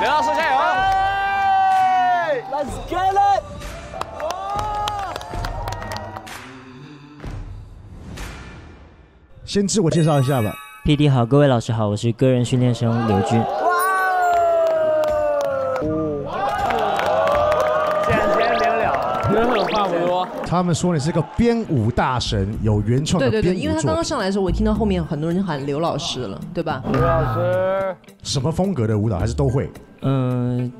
刘老师加油！Let's get it！先自我介绍一下吧。PD 好，各位老师好，我是个人训练生刘军。哇哦！简洁明了，人狠话不多。他们说你是个编舞大神，有原创的对对对，因为他刚刚。上来的时候，我听到后面很多人喊刘老师了，对吧？刘老师，什么风格的舞蹈还是都会？嗯，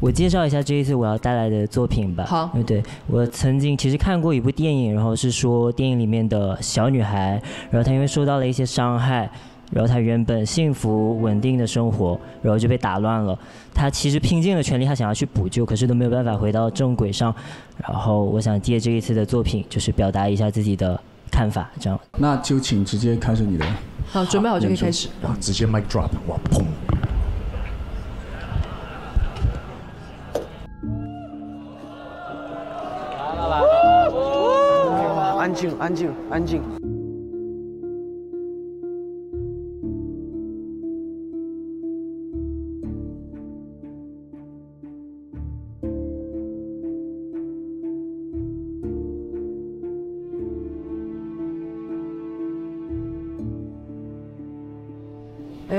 我介绍一下这一次我要带来的作品吧。好对对，我曾经其实看过一部电影，然后是说电影里面的小女孩，然后她因为受到了一些伤害。然后他原本幸福稳定的生活，然后就被打乱了。他其实拼尽了全力，他想要去补救，可是都没有办法回到正轨上。然后我想借这一次的作品，就是表达一下自己的看法，这样。那就请直接开始你的。好，准备好就可以开始。哇，直接 mic drop，哇，砰！安静，安静，安静。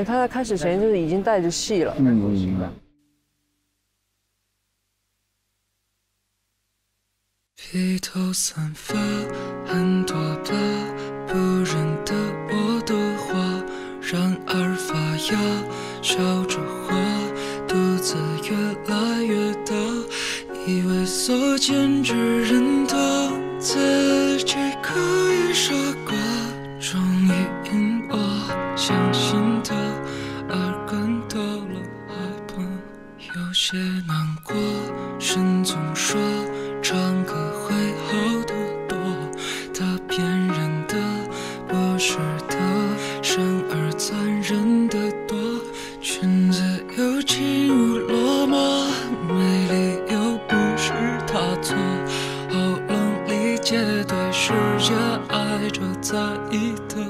他在开始前就是已经带着戏了。披头散发，些难过，神总说。唱歌会好得多，他骗人的，不是的，生而残忍的多，裙子又轻如落寞，美丽又不是他错，喉咙里结对世界爱着在意的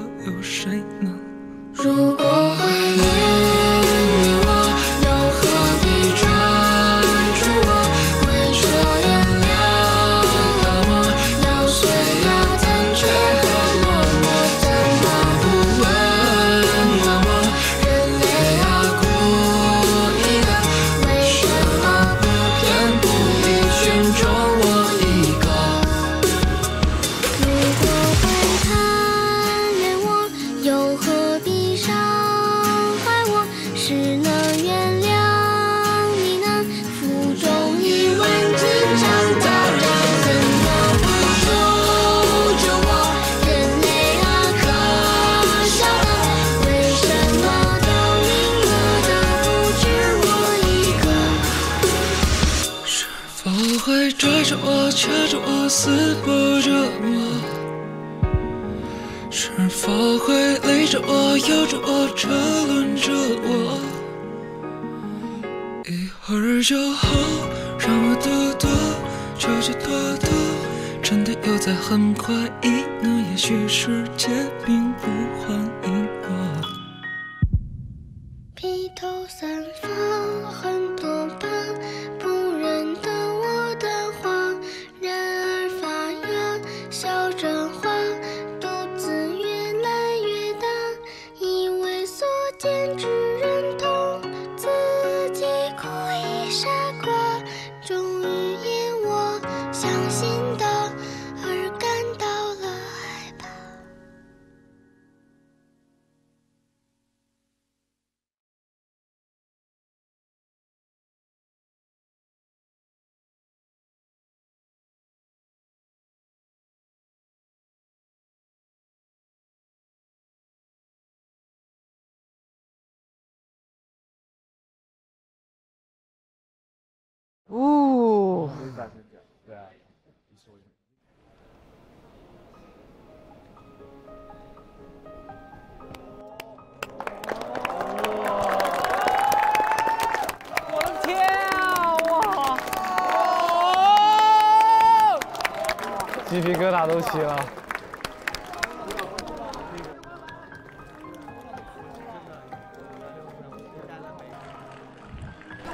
掐着我、撕破着我？是否会勒着我、咬着我、车轮着我？一会儿就好，让我躲躲，求求躲躲，真的有在很怀疑呢？也许世界并不欢迎我。披头散发，很多皮疙瘩都起了。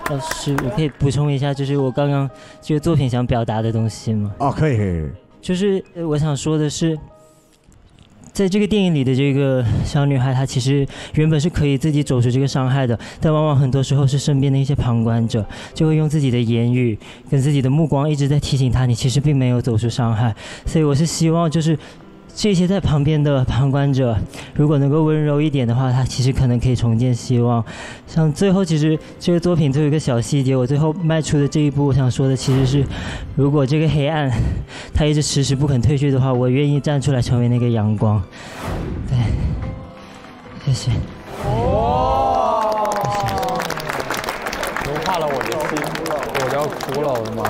老师，我可以补充一下，就是我刚刚这个作品想表达的东西吗？哦，可以可以，就是呃我想说的是，在这个电影里的这个小女孩，她其实原本是可以自己走出这个伤害的，但往往很多时候是身边的一些旁观者就会用自己的言语跟自己的目光一直在提醒她，你其实并没有走出伤害。所以我是希望就是。这些在旁边的旁观者，如果能够温柔一点的话，他其实可能可以重建希望。像最后，其实这个作品最后一个小细节，我最后迈出的这一步，我想说的其实是，如果这个黑暗它一直迟迟不肯退去的话，我愿意站出来成为那个阳光。对，谢谢。融化了我的心，我要哭了，我的妈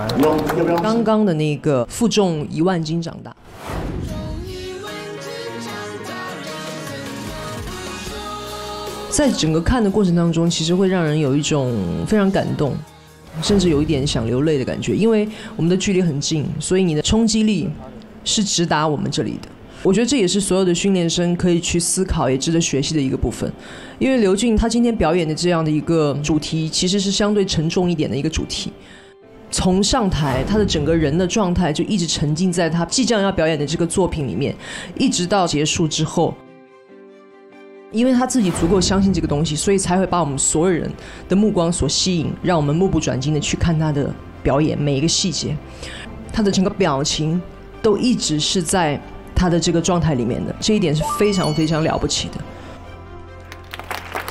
呀！刚刚的那个负重一万斤长大，在整个看的过程当中，其实会让人有一种非常感动，甚至有一点想流泪的感觉。因为我们的距离很近，所以你的冲击力是直达我们这里的。我觉得这也是所有的训练生可以去思考，也值得学习的一个部分。因为刘俊他今天表演的这样的一个主题，其实是相对沉重一点的一个主题。从上台，他的整个人的状态就一直沉浸在他即将要表演的这个作品里面，一直到结束之后。因为他自己足够相信这个东西，所以才会把我们所有人的目光所吸引，让我们目不转睛的去看他的表演每一个细节，他的整个表情都一直是在他的这个状态里面的，这一点是非常非常了不起的。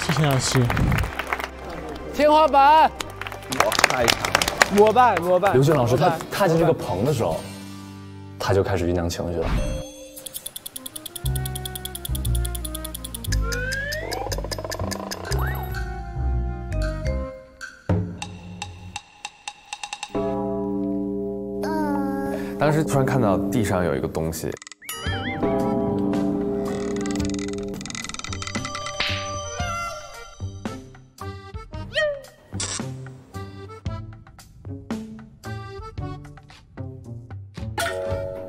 谢谢老师。天花板，我太强了。我办我办。刘俊老师他踏进这个棚的时候，他就开始酝酿情绪了。突然看到地上有一个东西，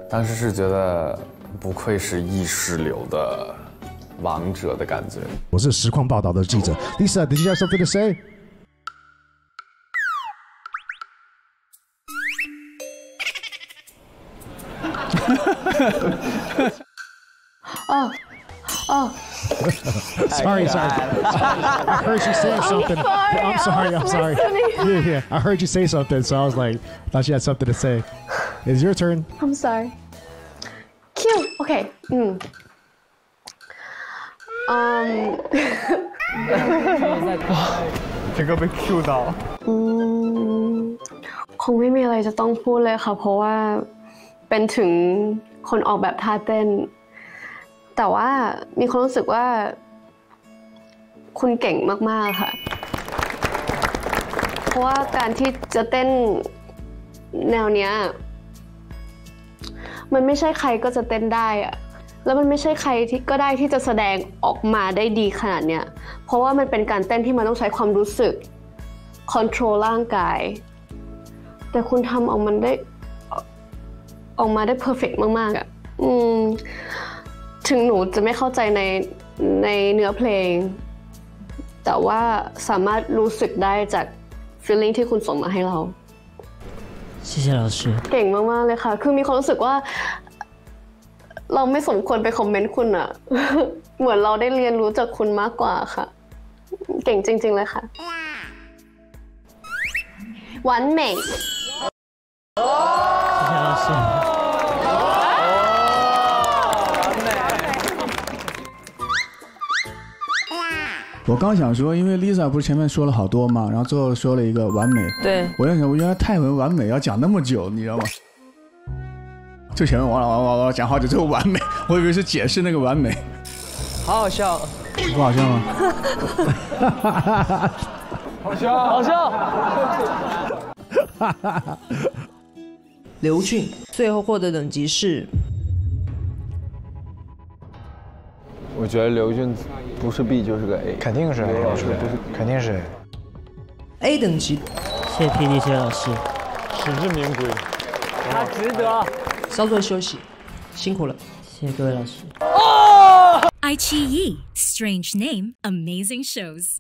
当时是觉得不愧是意识流的王者的感觉。我是实况报道的记者，Lisa，Did you have something to say？sorry, sorry. I heard you say something. I'm sorry, I'm sorry. Yeah, yeah. I heard you say something, so I was like, thought you had something to say. It's your turn. I'm sorry. Q. OK，嗯，嗯，整个被 Q 到。อืมคงไม่มีอะไรจะต้องพูดเลยค่ะ เพราะว่าเป็นถึงคนออกแบบท่าเต้น แต่ว่ามีความรู้สึกว่า คุณเก่งมาก ๆ ค่ะ เพราะว่าการที่จะเต้นแนวเนี้ย มันไม่ใช่ใครก็จะเต้นได้อะแล้วมันไม่ใช่ใครที่ก็ได้ที่จะแสดงออกมาได้ดีขนาดเนี้ย เพราะว่ามันเป็นการเต้นที่มันต้องใช้ความรู้สึกคอนโทรลร่างกาย แต่คุณทำออกมันได้ออกมาได้เพอร์เฟกมากๆอะอืมถึงหนูจะไม่เข้าใจในในเนื้อเพลง แต่ว่าสามารถรู้สึกได้จาก feeling ที่คุณส่งมาให้เรา 谢谢老师。 เก่งมาก ๆ เลยค่ะ คือมีความรู้สึกว่า เราไม่สมควรไปคอมเมนต์คุณอะ เหมือนเราได้เรียนรู้จากคุณมากกว่าค่ะ เก่งจริง ๆ เลยค่ะ หวานเหม่ง 谢谢老师。 我刚想说，因为 Lisa 不是前面说了好多嘛，然后最后说了一个完美。对，我在想，我原来泰文完美要讲那么久，你知道吗？就前面完了完了完了讲好久，最后完美，我以为是解释那个完美，好好笑。不好笑吗？好笑，好笑。刘俊最后获得等级是我觉得刘俊不是 B 就是个 A，肯定是 A，老师不是，肯定是 A。A 等级，谢谢 PDC 老师。实至名归，他值得。稍作休息，辛苦了。谢谢各位老师。哦，爱奇艺，Strange Name，Amazing Shows。